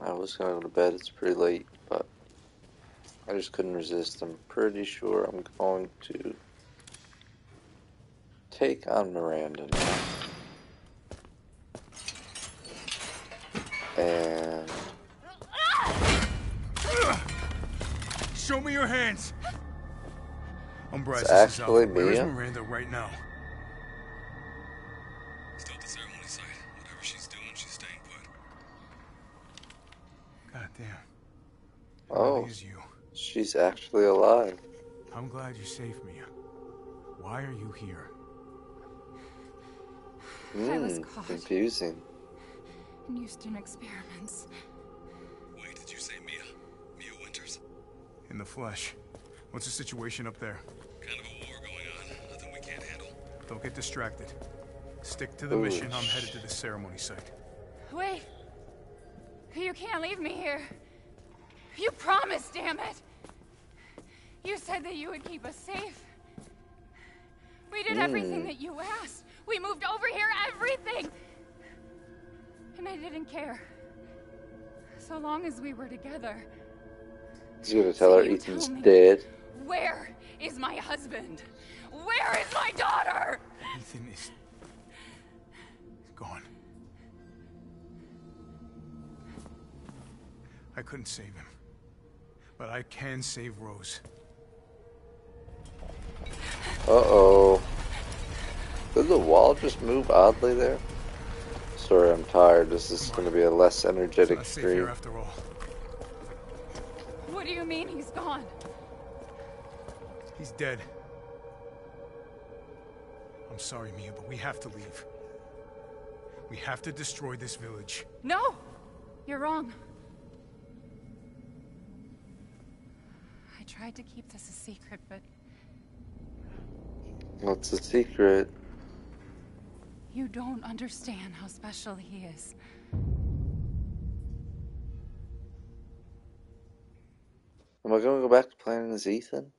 I was gonna go to bed. It's pretty late, but I just couldn't resist. I'm pretty sure I'm going to take on Miranda now. And Show me your hands. I'm Bryce. It's actually Alpha. Where is? Miranda right now? She's actually alive. I'm glad you saved me. Why are you here? Hmm, I was caught. confusing. in Houston experiments. Wait, did you say Mia? Mia Winters? In the flesh. What's the situation up there? Kind of a war going on. Nothing we can't handle. Don't get distracted. Stick to the Ooh, mission. I'm headed to the ceremony site. Wait! You can't leave me here. You promised, damn it! You said that you would keep us safe. We did everything Hmm. that you asked. We moved over here, everything! And I didn't care. So long as we were together. He's gonna tell her Ethan's tell me. dead. Where is my husband? Where is my daughter? Ethan is. gone. I couldn't save him. But I can save Rose. Uh oh. Did the wall just move oddly there? Sorry, I'm tired. This is gonna be a less energetic not stream. after all. What do you mean he's gone? He's dead. I'm sorry, Mia, but we have to leave. We have to destroy this village. No! You're wrong. I tried to keep this a secret, but What's the secret? you don't understand how special he is. Am I gonna go back to playing as Ethan?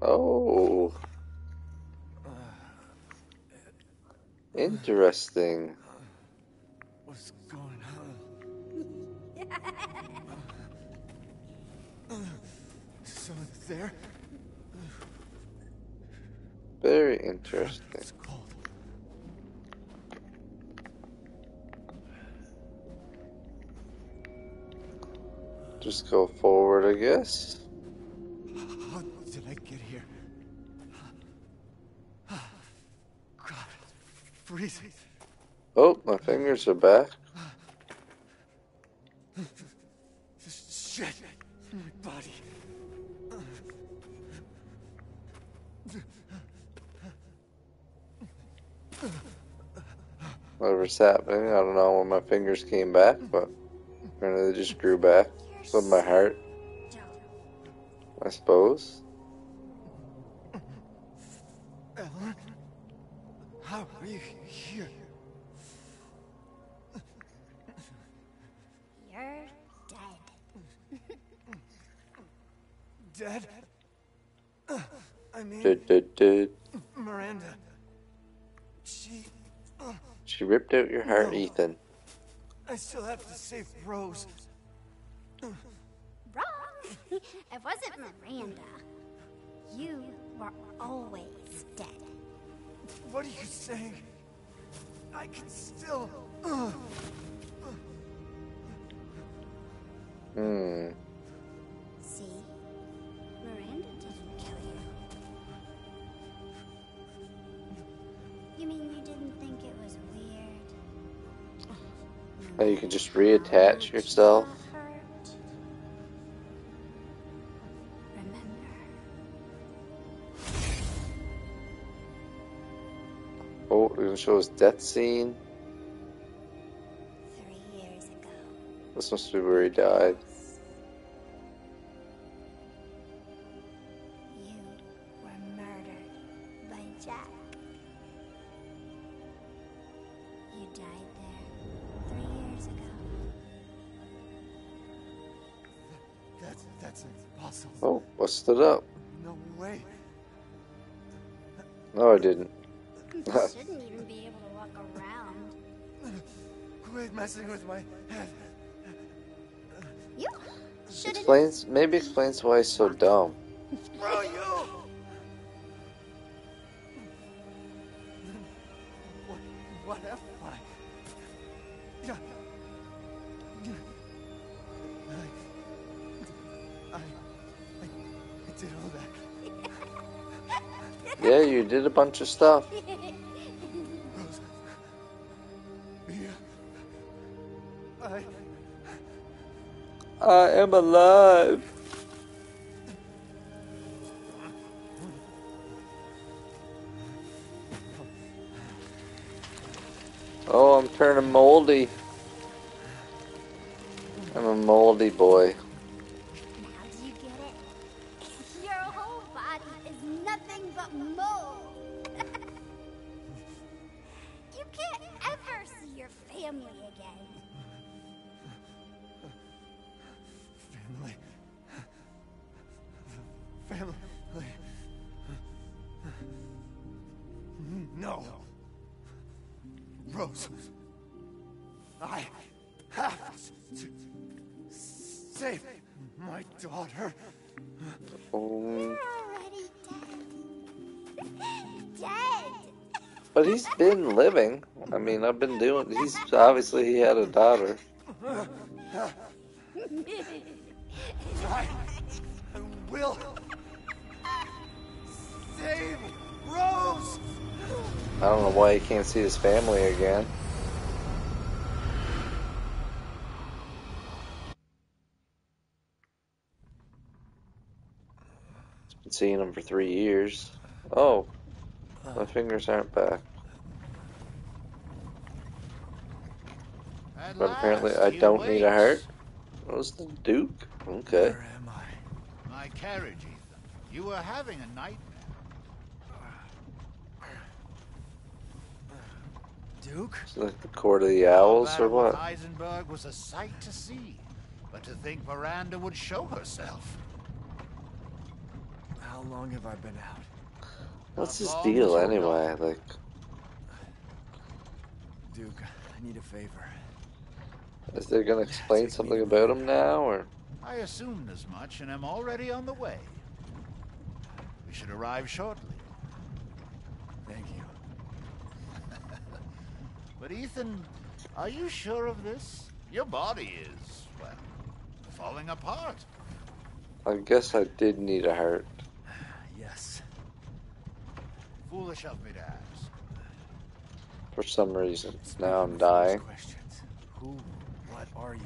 Oh. Interesting. Interesting. Just go forward, I guess. How did I get here? God, it's freezing. Oh, my fingers are back. Shit my body. Whatever's happening, I don't know when my fingers came back, but apparently they just grew back. So my heart, I suppose. Ripped out your heart, Ethan. I still have to save Rose. Wrong. it wasn't Miranda. You were always dead. What are you saying? I can still. Hmm. See? Miranda didn't kill you. You mean you didn't think Now you can just reattach yourself. Got hurt? Remember, Oh, they're gonna show his death scene. three years ago. This must be where he died. That's that's impossible. Oh, busted up. No way. No, I didn't. shouldn't even be able to walk around. Quit messing with my head. You shouldn't. Explains maybe explains why he's so dumb. Bro, you! Did a bunch of stuff. I am alive. But he's been living. I mean, I've been doing. He's obviously he had a daughter. I will save Rose. I don't know why he can't see his family again. Been seeing him for three years. Oh, my fingers aren't back. At But apparently I don't need a wakes. heart. What was the Duke? Okay. Where am I? My carriage, Ethan. You were having a nightmare. Duke? Is it like the Court of the Owls or what? Heisenberg was a sight to see. But to think Miranda would show herself. How long have I been out? What's his deal anyway? Like, Duke, I need a favor. is they gonna explain something about him now, or? I assumed as much and am already on the way. We should arrive shortly. Thank you. But Ethan, are you sure of this? Your body is, well, falling apart. I guess I did need a heart. Yes. Foolish of me to ask. For some reason. Now I'm dying. Questions. Who? What are you?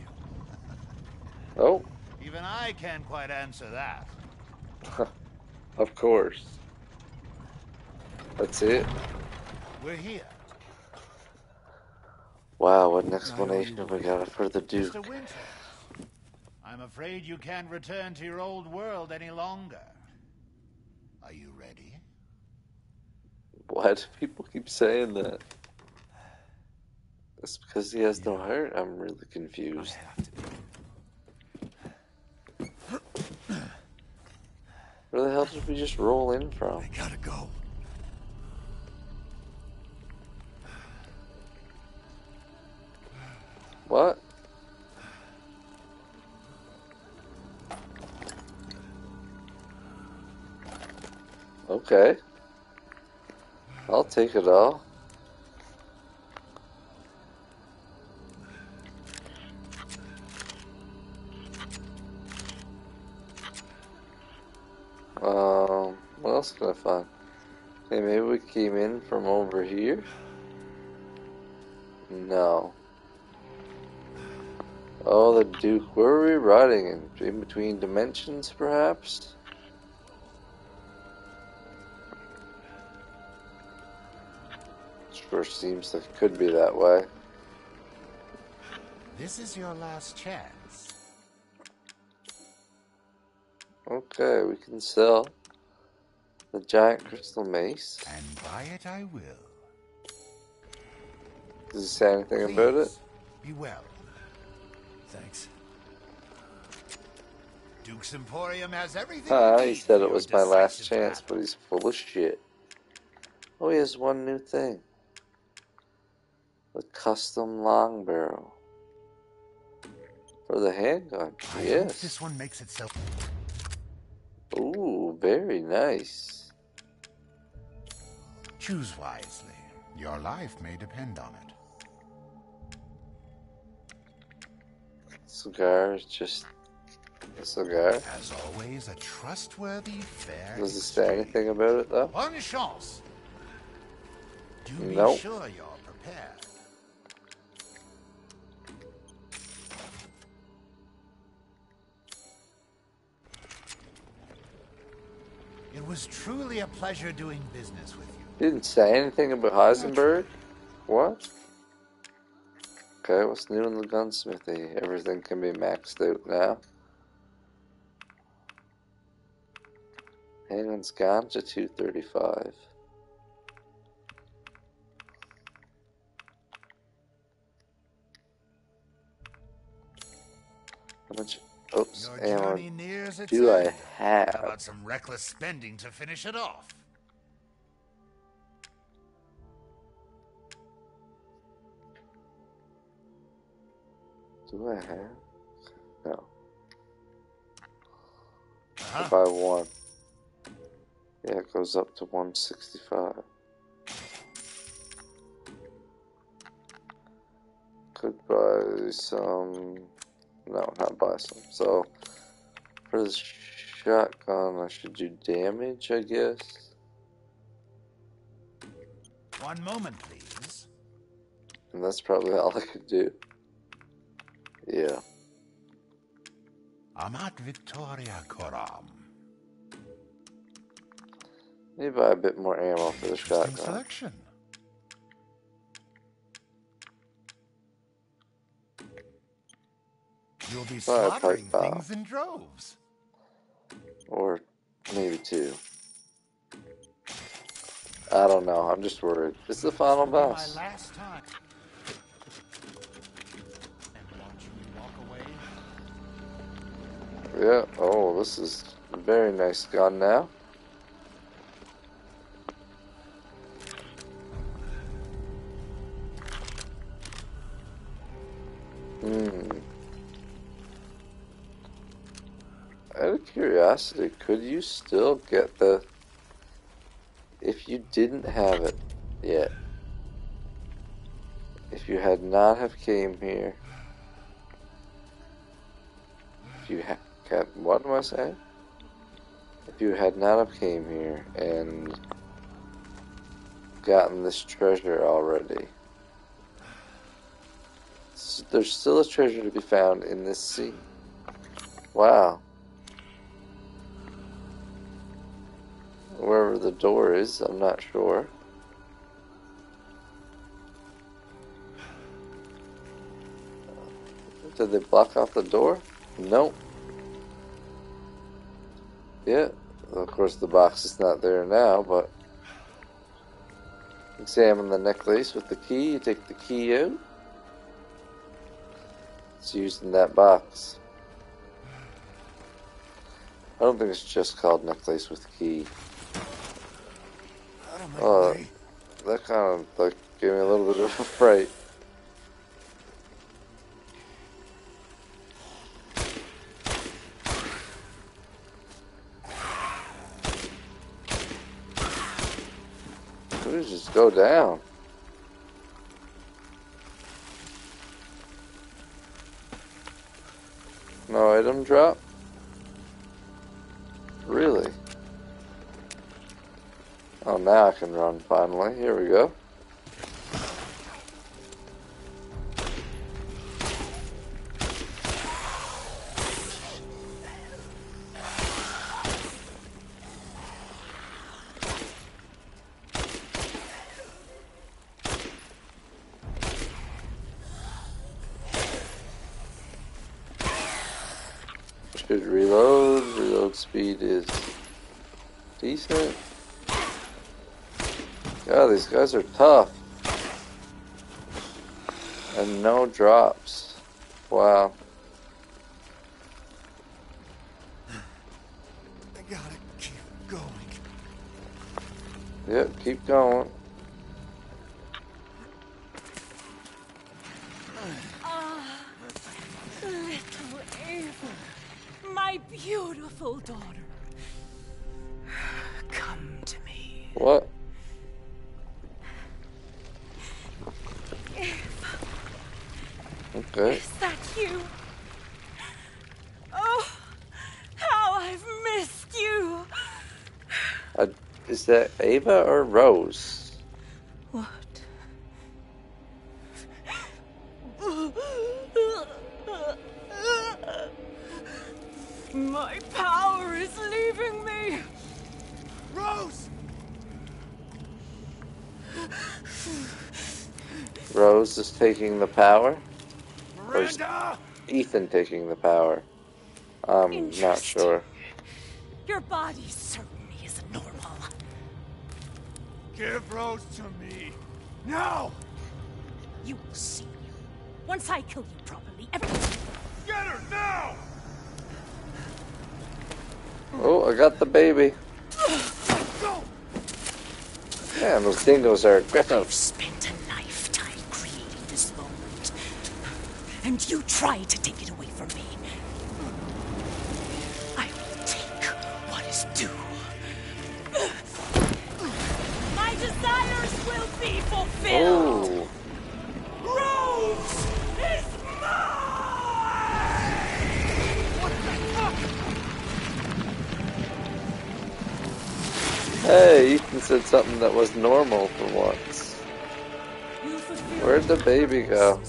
Oh, Even I can't quite answer that. of course. That's it. We're here. Wow, what an explanation have we got for the Duke? Mr. Winter, I'm afraid you can't return to your old world any longer. Are you ready? Why do people keep saying that? It's because he has no heart. I'm really confused. have to be. Where the hell did we just roll in from? I gotta go. What? Okay. I'll take it all. Um, what else can I find? Hey, maybe we came in from over here? No. Oh, the Duke. Where are we riding in? In between dimensions, perhaps? Sure seems like it could be that way. This is your last chance. Okay, we can sell the giant crystal mace. And buy it I will. Does it say anything about it? Please, Be well. Thanks. Duke's Emporium has everything. Ah, he said it was my last chance, but he's full of shit. Oh, he has one new thing. The custom long barrel. For the handgun. I Yes. this one makes itself. Ooh, very nice. Choose wisely. Your life may depend on it. Cigar is just a cigar. As always, a trustworthy, fair. Does it say anything about it though? One chance. Do be Nope. sure you're prepared. Was truly a pleasure doing business with you. Didn't say anything about Heisenberg? What? Okay, what's new in the gunsmithy? Everything can be maxed out now. Handgun's gone to 235. How much? Oops, Your ammo nears its do I end. How have? about some reckless spending to finish it off? Do I have? No. Uh-huh. If I won. Yeah, it goes up to 165. Could buy some. No, not buy some. So, for the shotgun, I should do damage, I guess. One moment, please. And that's probably all I could do. Yeah. Amat Victoria Curam. Maybe buy a bit more ammo for the shotgun. selection. You'll be slaughtering things in droves. Or maybe two. I don't know. I'm just worried. It's the final This will be boss. My last time. And watch you walk away. Yeah. Oh, this is a very nice gun now. Curiosity, could you still get the if you didn't have it yet? If you had not have came here, if you had, what am I? If you had not have came here and gotten this treasure already, there's still a treasure to be found in this sea. Wow. Wherever the door is, I'm not sure. Did they block off the door? Nope. Yeah, of course the box is not there now, but examine the necklace with the key. You take the key out. It's used in that box. I don't think it's just called necklace with key. Uh, that kind of like gave me a little bit of a fright. Could just go down. No item drop? Really? Oh, now I can run finally. Here we go. Should reload. Reload speed is decent. God, these guys are tough. And no drops. Wow. I gotta keep going. Yep, keep going. Eva or Rose? What? My power is leaving me. Rose! Rose is taking the power? Or is Miranda! Ethan taking the power? I'm not sure. Your body Rose to me. Now! You will see. Once I kill you properly, everything. Get her now! Oh, I got the baby. Go! Man, those dingoes are aggressive. I've spent a lifetime creating this moment. And you try to take it away from me. I will take what is due. Fulfilled. Oh, is mine! What the fuck? hey, Ethan said something that was normal for once. Where'd the baby go?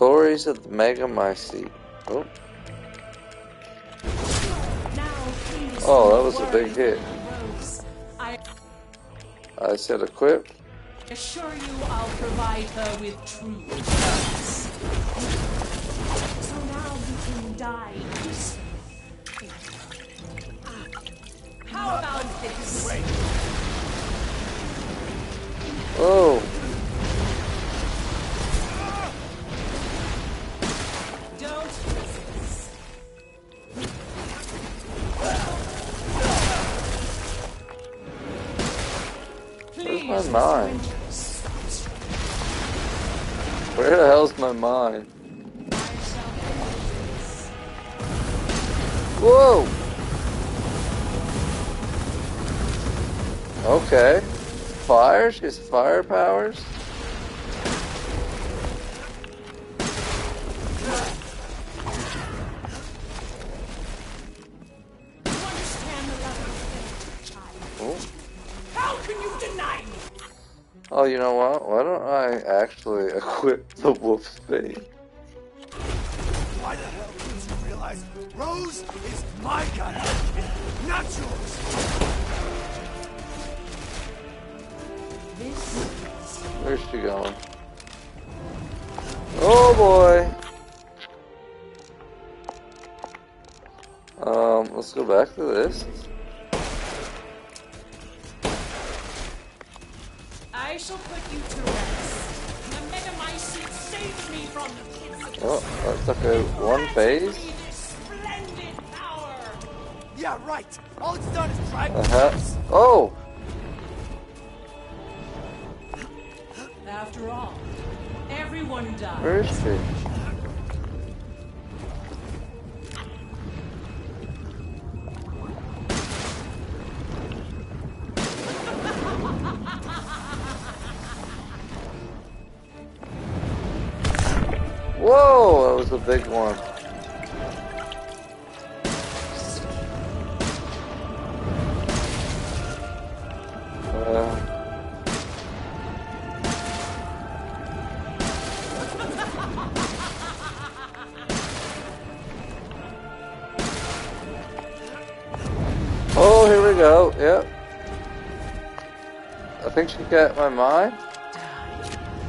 The glories of the Megamycete. Oh, Oh, that was a big hit. I said equip. assure you I'll provide her with true justice. So now you can die peacefully. How about this? Oh, My mind? Where the hell's my this. Whoa! Okay. Fire? She has fire powers? Oh, you know what? Why don't I actually equip the wolf's bane? Why the hell didn't you realize Rose is my gun, not yours? Where's she going? Oh boy! Um, let's go back to this. I shall put you to rest. The Megamycete saved me from the pits of Oh, that's like a one phase. Splendid power. Yeah, right. All it's done is drive me Uh huh. Oh! After all, everyone dies. Where is she? Was a big one. Uh, oh, here we go. Yep. I think she got my mind.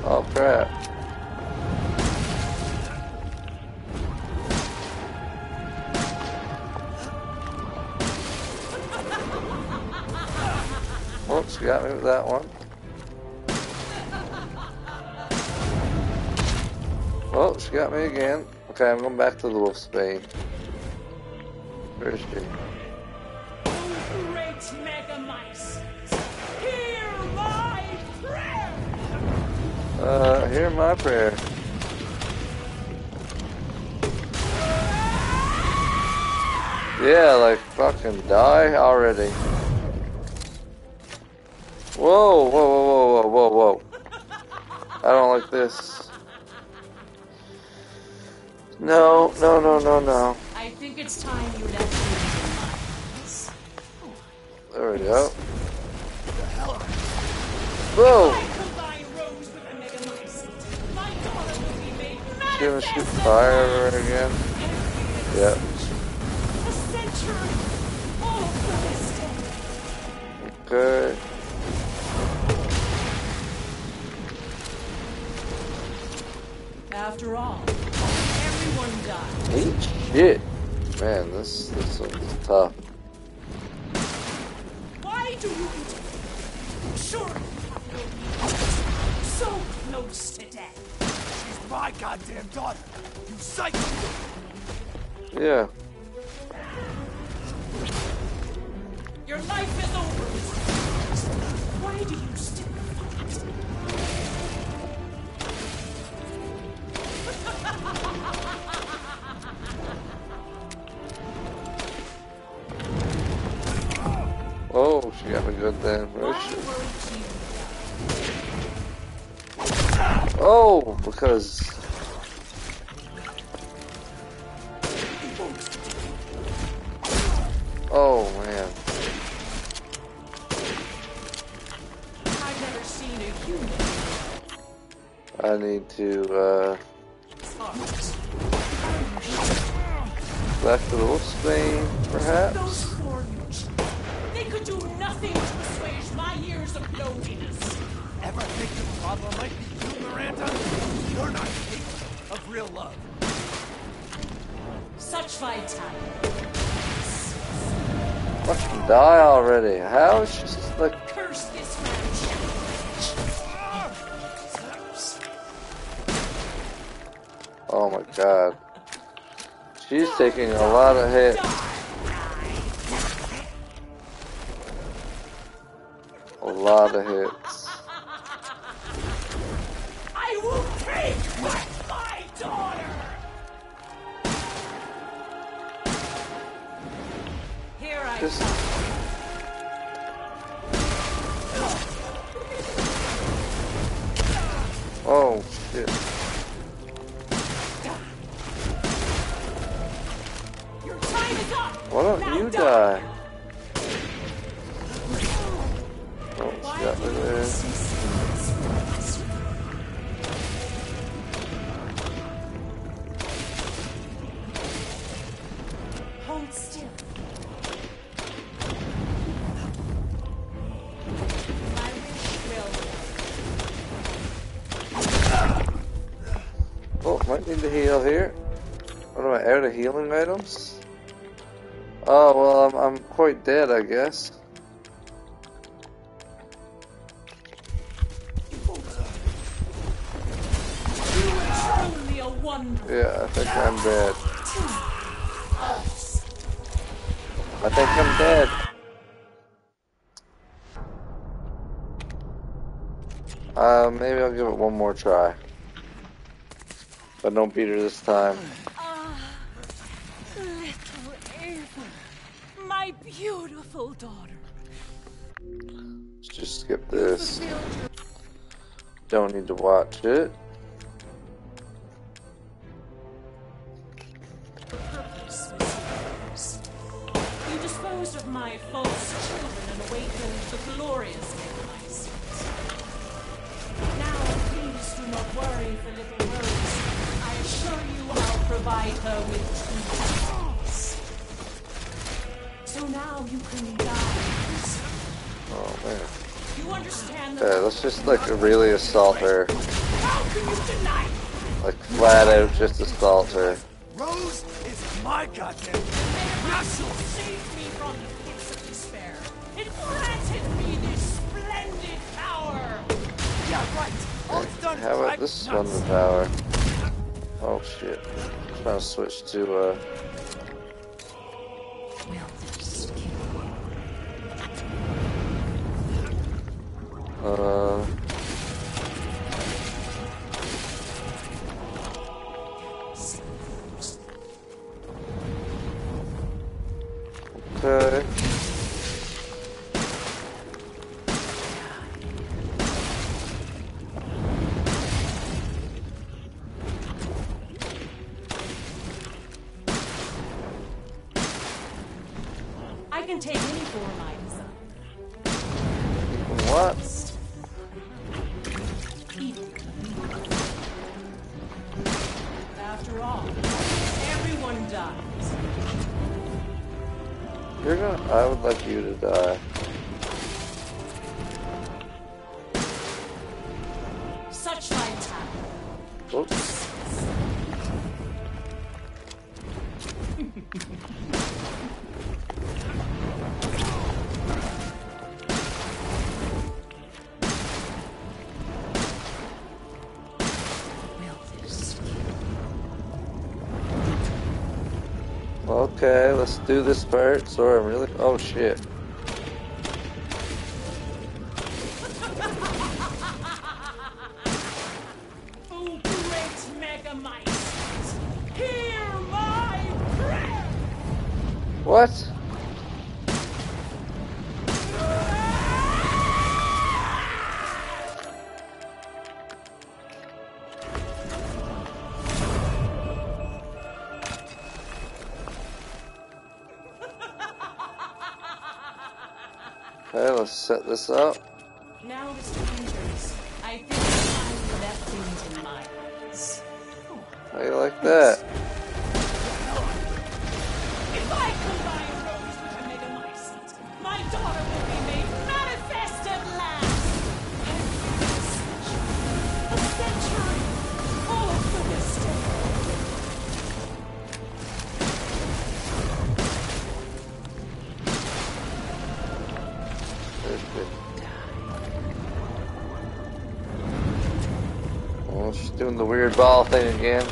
Oh crap. Got me with that one. Oh, she got me again. Okay, I'm going back to the Wolfsbane. Where is she? Great Megamycete! Hear my prayer! Uh, hear my prayer. Yeah, like fucking die already. Whoa, whoa, whoa, whoa, whoa, whoa, whoa. I don't like this. No, no, no, no, no. I think it's time you let me into my house. There we go. Whoa! I combine Rose with a Mega Mice. My daughter will be made Gonna shoot fire at her again. Yep. A century, all for this day. Okay. After all, everyone died. Eat shit. Man, this this one's tough. Why do you interfere? Surely you'll so close to death. She's my goddamn daughter. You psycho! Yeah. Oh my god. She's taking a lot of hits. A lot of hits. Now Dead, I guess. Yeah, I think I'm dead. I think I'm dead. Uh, maybe I'll give it one more try. But don't beat her this time. Little Eva, beautiful daughter. Let's just skip this. Don't need to watch it. Yeah, let's just like really assault her. Like flat out just assault her. Rose is my goddamn. Saved me from the pits of despair granted me this splendid power. Yeah, right. All it's done How about this one the power? Oh shit. I'm trying to switch to uh Uh... Okay. You're gonna. I would like you to die. birds or I'm really. Oh shit. Professor doing the weird ball thing again.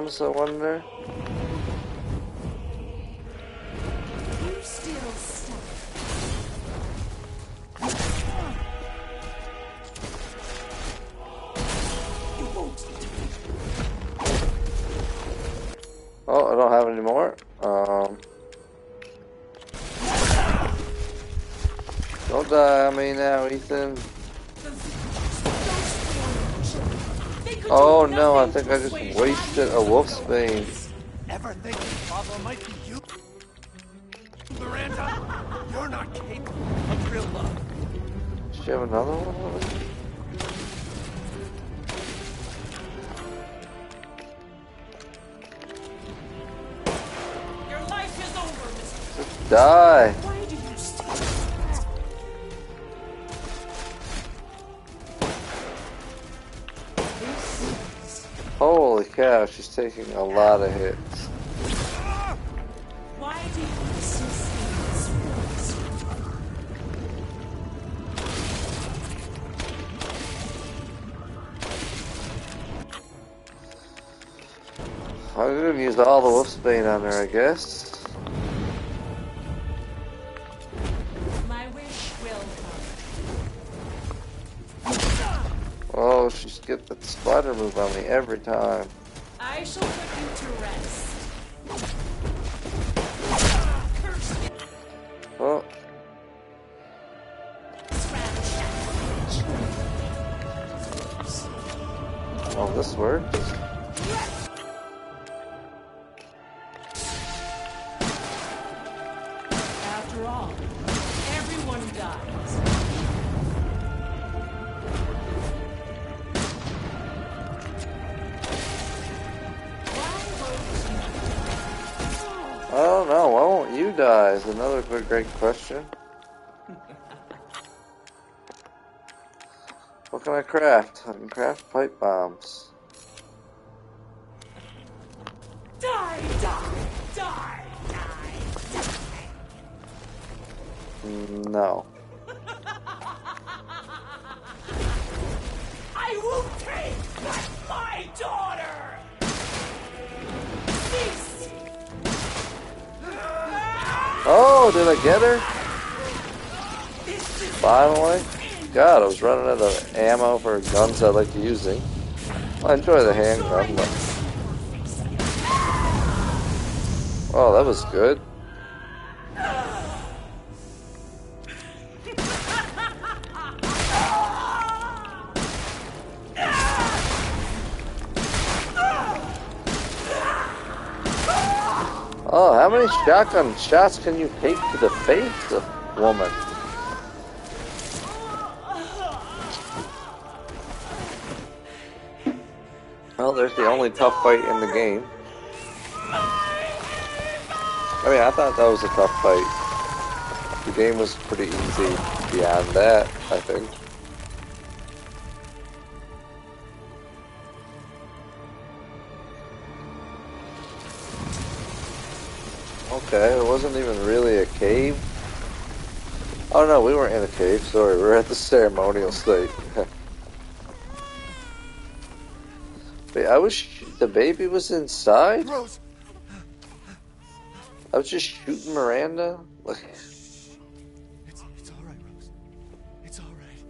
comes, I wonder. Die. Holy cow, she's taking a lot of hits. I'm gonna use all the wolf's bane on her, I guess. I'd remove Omni every time. I shall put you to pipe bombs. Die, die, die, die, No. I will take back my daughter! This! Oh, did I get her? Finally? God, I was running out of ammo for guns I like using. Eh? I enjoy the handgun, but... Oh, that was good. Oh, how many shotgun shots can you take to the face of woman? There's the only tough fight in the game. I mean, I thought that was a tough fight. The game was pretty easy beyond that, I think. Okay, it wasn't even really a cave. Oh no, we weren't in a cave, sorry, we we're at the ceremonial state. Wait, I was, the baby was inside? Rose, I was just shooting Miranda? Like, it's, it's all right, Rose. It's all right.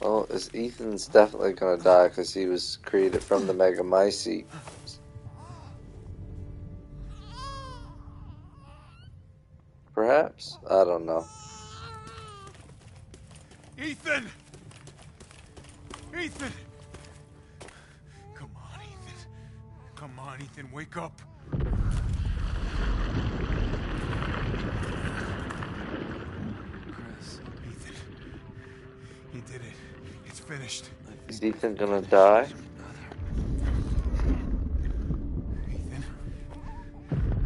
well, is Ethan's definitely gonna die because he was created from the Megamycete. Perhaps? I don't know. Wake up. Chris, Ethan. You did it. It's finished. Is Ethan gonna die? Ethan.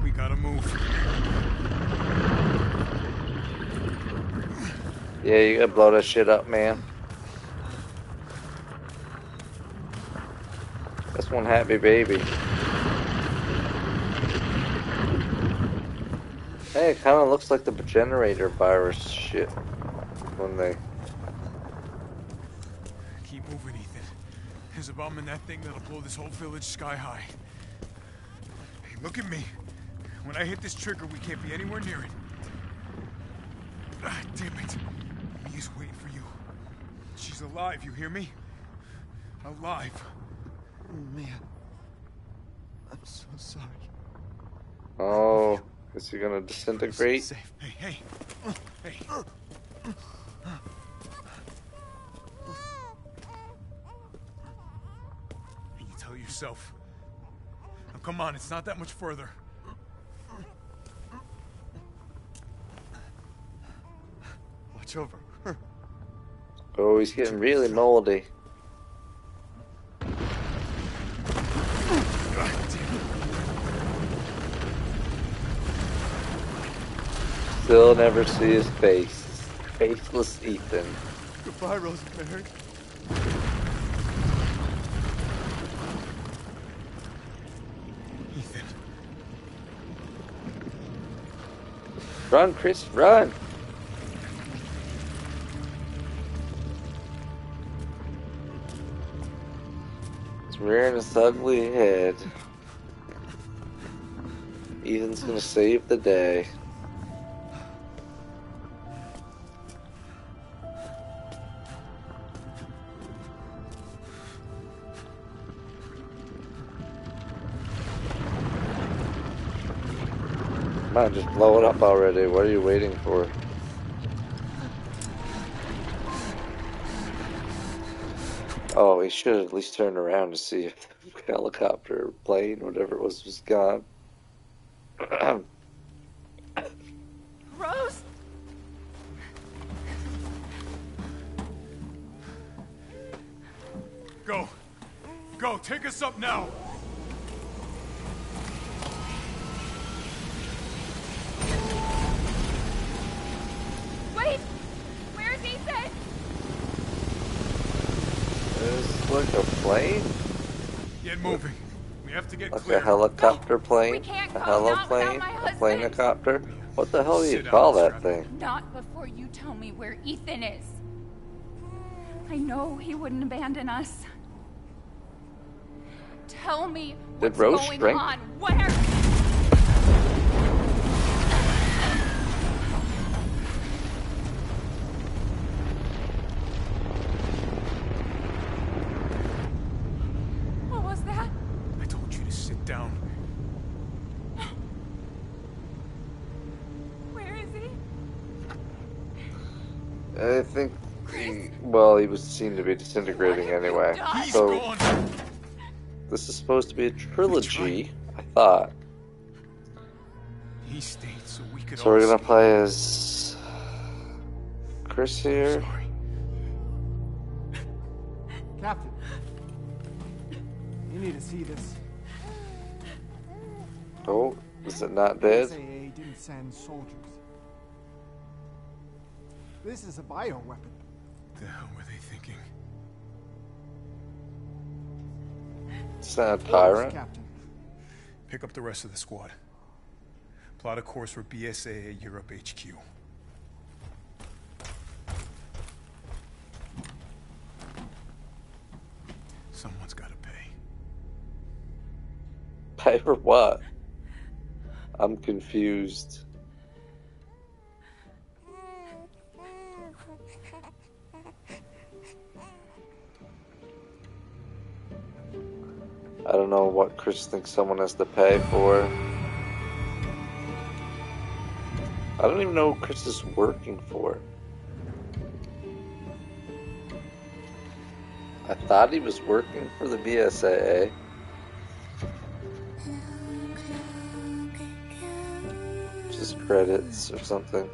We gotta move. Yeah, you gotta blow that shit up, man. That's one happy baby. Hey, it kind of looks like the generator virus shit when they. Keep moving, Ethan. There's a bomb in that thing that'll blow this whole village sky high. Hey, look at me. When I hit this trigger, we can't be anywhere near it. Ah, damn it. Mia's waiting for you. She's alive, you hear me? Alive. Mia. I'm so sorry. Oh, is he gonna disintegrate? Safe. Hey, hey. Hey. And you tell yourself. Now, come on, it's not that much further. Watch over. Oh, he's getting really moldy. Still never see his face. Faceless Ethan. Goodbye, Rosemary. Ethan. Run, Chris, run! It's rearing its ugly head. Ethan's gonna save the day. On, just blow it up already. What are you waiting for? Oh, he should at least turn around to see if the helicopter, plane, whatever it was, was gone. Wait! Where's Ethan? It's like a plane? Get moving. We have to get Like clear. a helicopter plane? we can't A go, not heliplane? A husband. planecopter? What the hell do you Sit down, call that Strap. thing? Not before you tell me where Ethan is. I know he wouldn't abandon us. Tell me Did what's Rose going shrink? on. Where? What was that? I told you to sit down. Where is he? I think. He, well, he was seen to be disintegrating anyway. So this is supposed to be a trilogy. I thought. He stayed so we could. So we're gonna play as Chris here. Captain, you need to see this. Oh, is it not dead? SAA didn't send soldiers. This is a bioweapon. The hell were they thinking? It's not tyrant. Captain. Pick up the rest of the squad. Plot a course for BSAA Europe HQ. Someone's got to pay. Pay for what? I'm confused. Don't know what Chris thinks someone has to pay for. I don't even know what Chris is working for. I thought he was working for the BSAA. Just credits or something.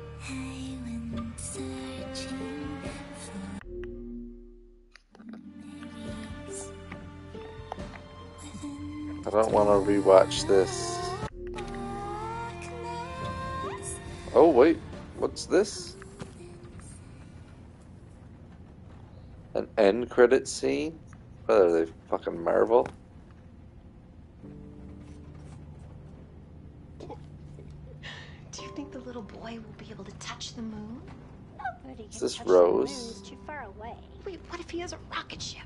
Don't want to rewatch this. Oh, wait. What's this? An end credit scene? What are they, fucking Marvel? Do you think the little boy will be able to touch the moon? Nobody Is this Rose? The too far away. Wait, what if he has a rocket ship?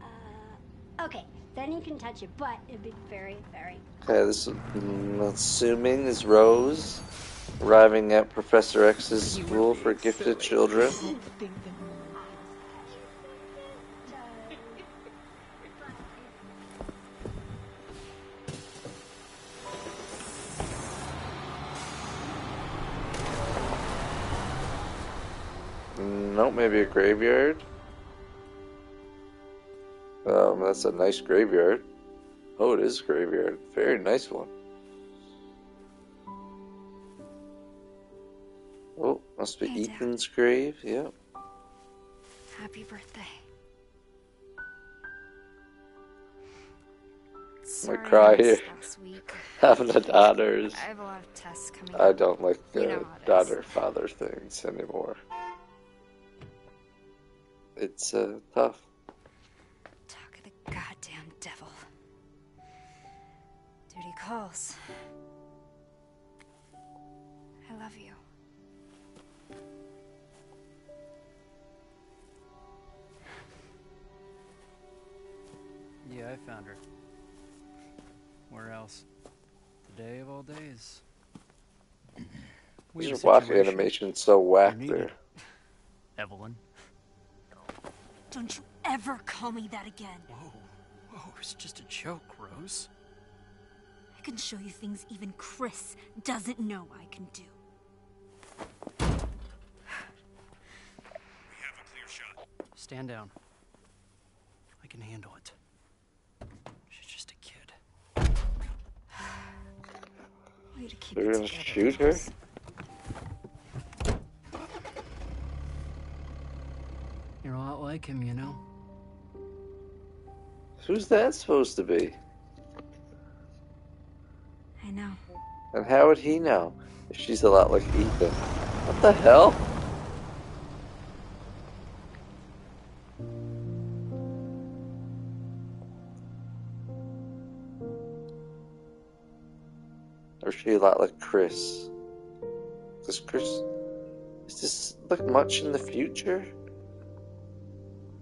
Uh, okay, then you can touch it, but it'd be very, very. Okay, this mm, I'm assuming is Rose arriving at Professor X's school for gifted children. Mm, nope, maybe a graveyard. Um, that's a nice graveyard. Oh, it is a graveyard. Very nice one. Oh, must be Hey, Dad. Ethan's grave. Yep. Happy birthday. I'm Sorry gonna cry here. Having a daughter is. I have a lot of tests coming I don't like You uh, know how it is. daughter father things anymore. It's uh, tough. Talk of goddamn devil. Duty calls. I love you. Yeah, I found her. Where else? The day of all days. We have a Your walk situation. animation's so whack there. Eveline. Don't you ever call me that again. Whoa, whoa, it's just a joke, Rose. I can show you things even Chris doesn't know I can do. We have a clear shot. Stand down. I can handle it. She's just a kid. Way to keep They're it gonna together, shoot her? Rose. You're a lot like him, you know. Who's that supposed to be? I know. And how would he know if she's a lot like Ethan? What the hell? Or is she a lot like Chris? Does Chris. Is this look much in the future?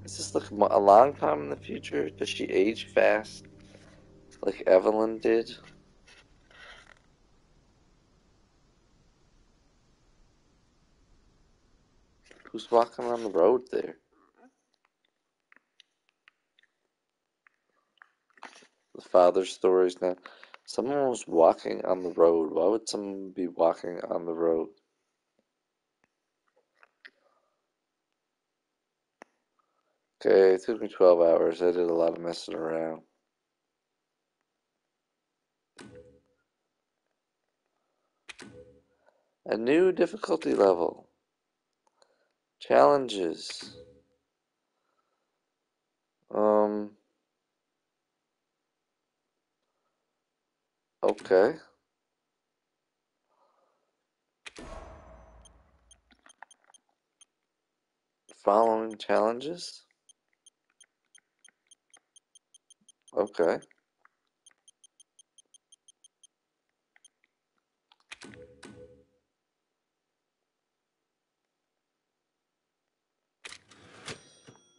Does this look a long time in the future? Does she age fast? Like Eveline did? Who's walking on the road there? The father stories now. Someone was walking on the road. Why would someone be walking on the road? Okay, it took me 12 hours. I did a lot of messing around. A new difficulty level. Challenges. Um. Okay. Following challenges. Okay.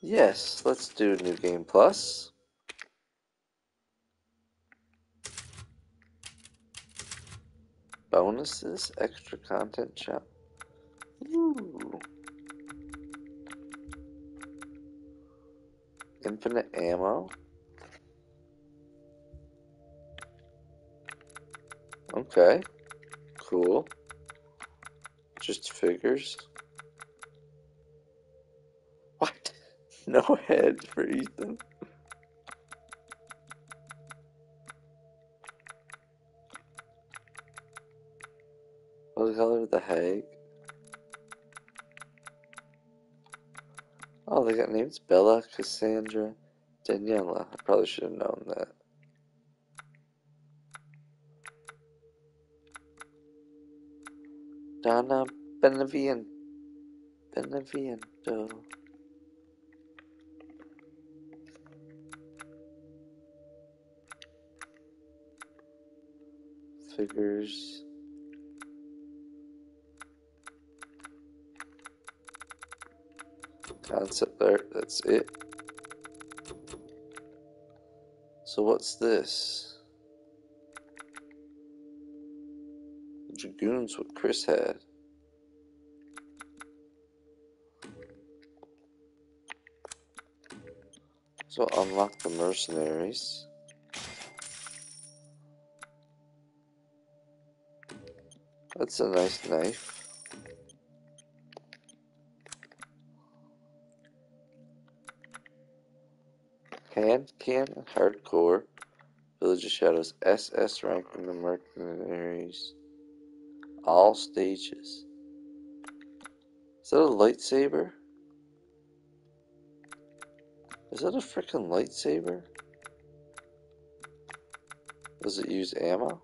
Yes, let's do New Game Plus. Bonuses, extra content shop. Ooh. Infinite ammo. Okay. Cool. Just figures. What? No head for Ethan. What color the Hague? Oh, they got names Bela, Cassandra, Daniela. I probably should have known that. Donna Beneviento. Beneviento. Figures. Concept art, that's it. So what's this? Dragoon's what Chris had. So unlock the mercenaries. That's a nice knife. Hand can hardcore. Village of Shadows SS rank in the mercenaries. All stages. Is that a lightsaber? Is that a freaking lightsaber? Does it use ammo?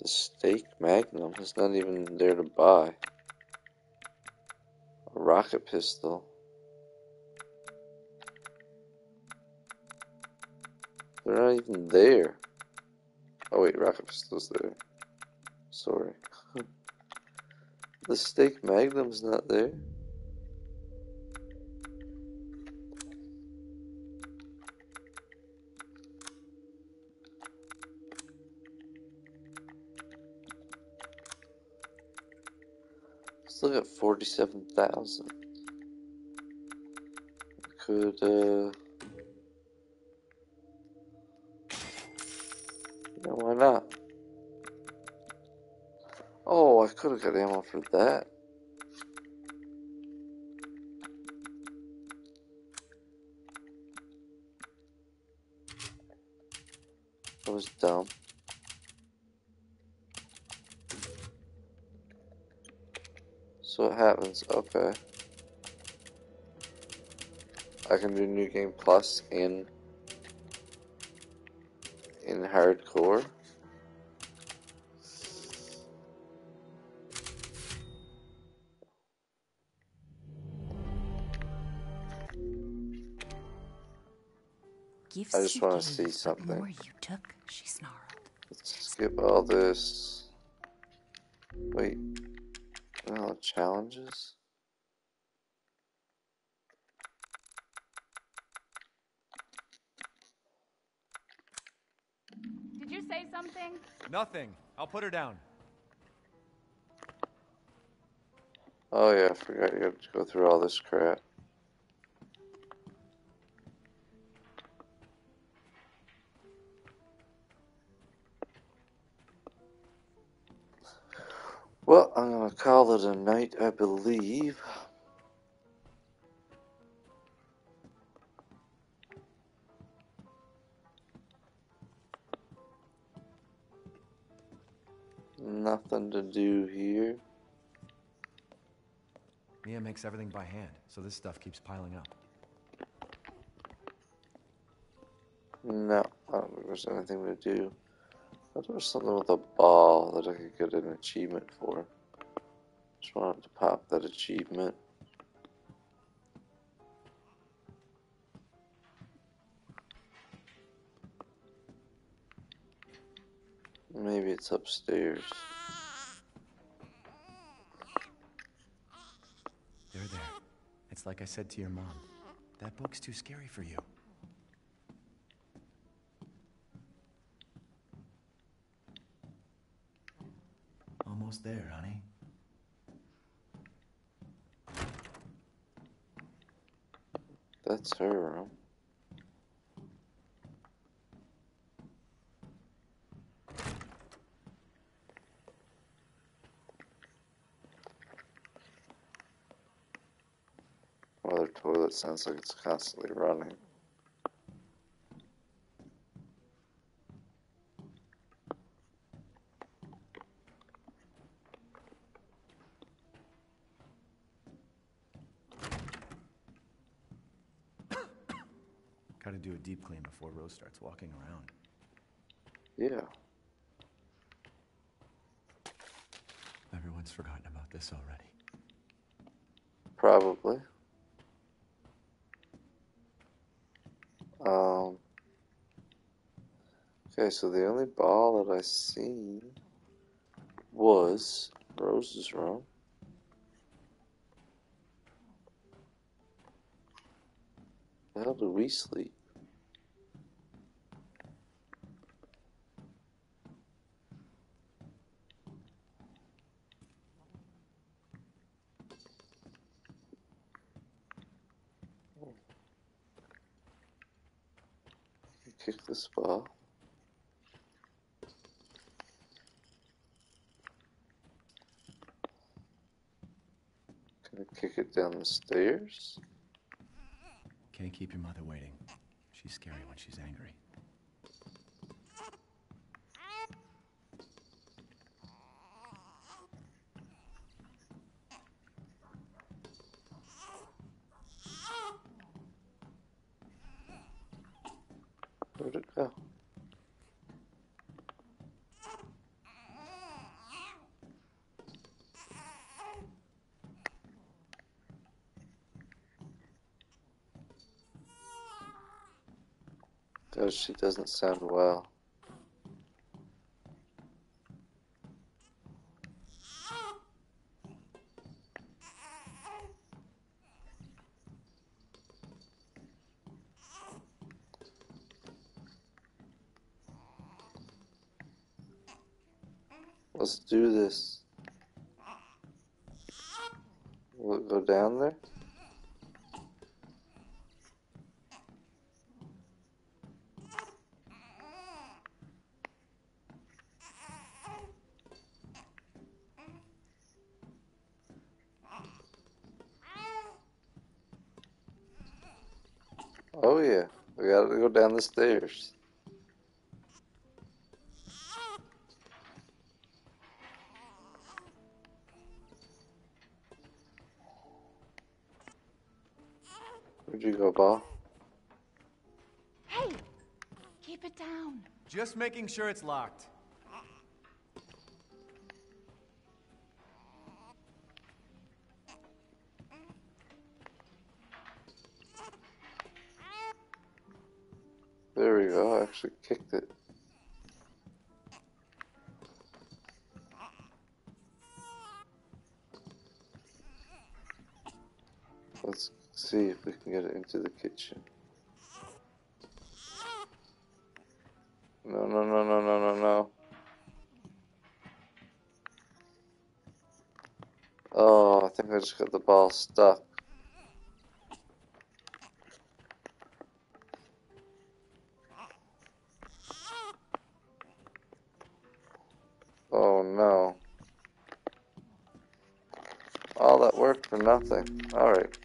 The stake magnum is not even there to buy. A rocket pistol. They're not even there. Oh wait, rocket pistol's there. Sorry. the stake magnum's not there. Still got forty-seven thousand. Could uh, Could have got ammo for that. Was dumb. So what happens? Okay. I can do New Game Plus in Gifts I just want to see but something. More you took, she snarled. Let's skip all this. Wait. No challenges? Did you say something? Nothing. I'll put her down. Oh yeah, I forgot you have to go through all this crap. A night, I believe. Nothing to do here. Mia makes everything by hand, so this stuff keeps piling up. No, I don't think there's anything to do. I thought there was something with a ball that I could get an achievement for. Just wanted to pop that achievement. Maybe it's upstairs. There, there. It's like I said to your mom. That book's too scary for you. Almost there, honey. That's her room. Well, their toilet sounds like it's constantly running. Gotta do a deep clean before Rose starts walking around. Yeah. Everyone's forgotten about this already. Probably. Um. Okay, so the only ball that I seen was Rose's room. How do we sleep? Kick this. Can I kick it down the stairs? Can't keep your mother waiting. She's scary when she's angry. Where'd it go? Oh, she doesn't sound well. Let's do Oh yeah, we gotta go down the stairs. Where'd you go, Ball? Hey! Keep it down. Just making sure it's locked. Into the kitchen. No, no, no, no, no, no, no. Oh, I think I just got the ball stuck. Oh no. All that work for nothing. Alright.